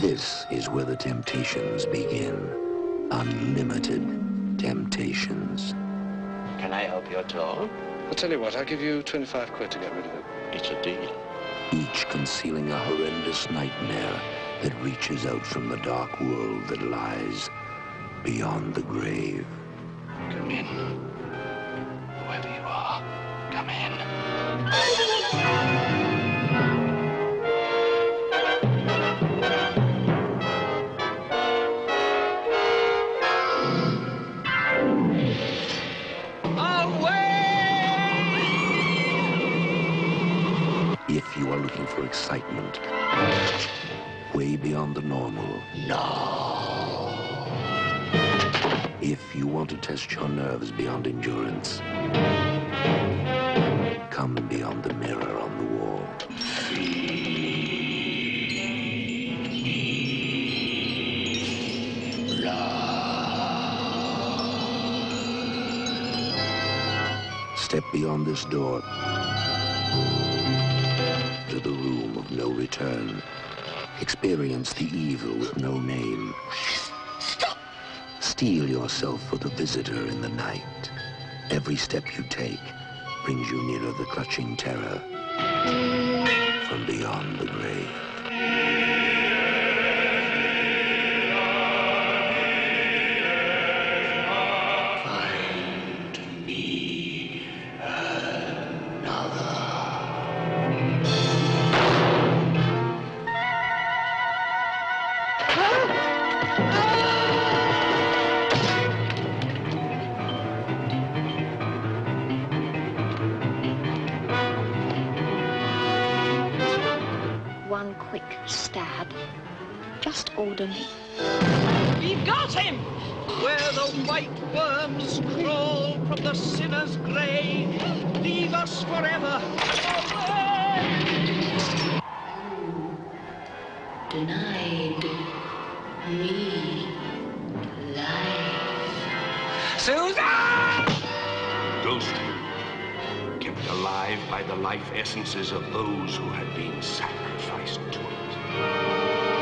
This is where the temptations begin. Unlimited temptations. Can I help you at all? I'll tell you what, I'll give you 25 quid to get rid of it. It's a deal. Each concealing a horrendous nightmare that reaches out from the dark world that lies beyond the grave. Come in. For excitement, way beyond the normal. No. If you want to test your nerves beyond endurance, come beyond the mirror on the wall. Step beyond this door return. Experience the evil with no name. Stop! Steel yourself for the visitor in the night. Every step you take brings you nearer the clutching terror One quick stab. Just orderly. We've got him! Where the white worms crawl from the sinner's grave, leave us forever. denied me life. Susan! Ghostly, kept alive by the life essences of those who had been sacrificed to it.